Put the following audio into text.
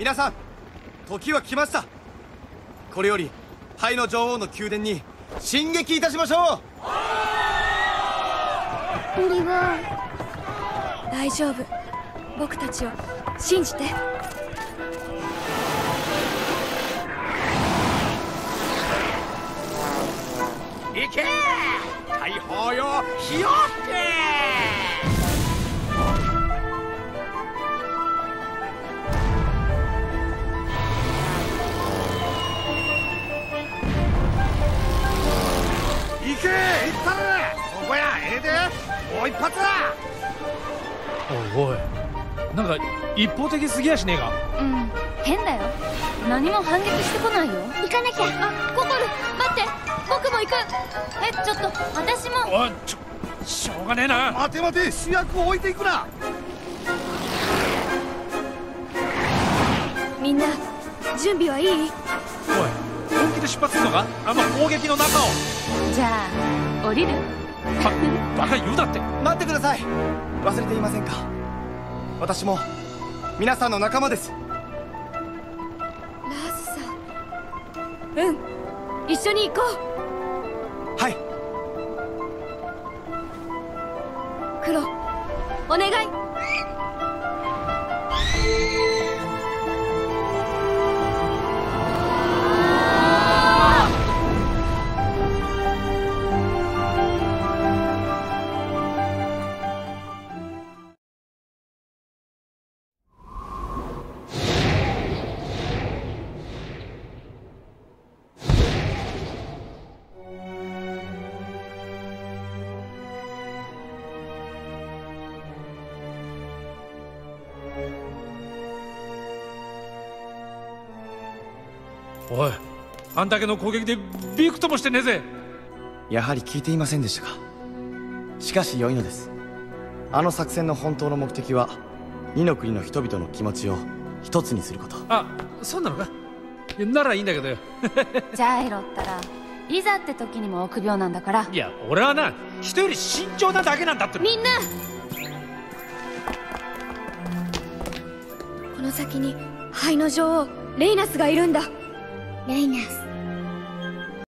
皆さん時は来ました。これより灰の女王の宮殿に進撃いたしましょオリバー大丈夫。僕たちを信じて。行け。大砲よ火をってけ行ったれそこやええでもう一発だおいおい。なんか一方的すぎやしねえか。うん。変だよ。何も反撃してこないよ。行かなきゃ。あココル待って。僕も行く。えちょっと私も。おいちょしょうがねえな。待て待て主役を置いていくな。みんな準備はいい？おいで出発するのかあの攻撃の中を。じゃあ降りる？ババカ言うだって。う待ってください。忘れていませんか？私も皆さんの仲間です。ラースさん。うん。一緒に行こはい。うクロお願いおいあんだけの攻撃でびくともしてねえぜ。やはり聞いていませんでしたか。しかし良いのです。あの作戦の本当の目的は二の国の人々の気持ちを一つにすること。あそうなのか。いやならいいんだけどよ。ジャイロったらいざって時にも臆病なんだから。いや俺はな人より慎重なだけなんだってみんな！この先に灰の女王レイナスがいるんだルイナス。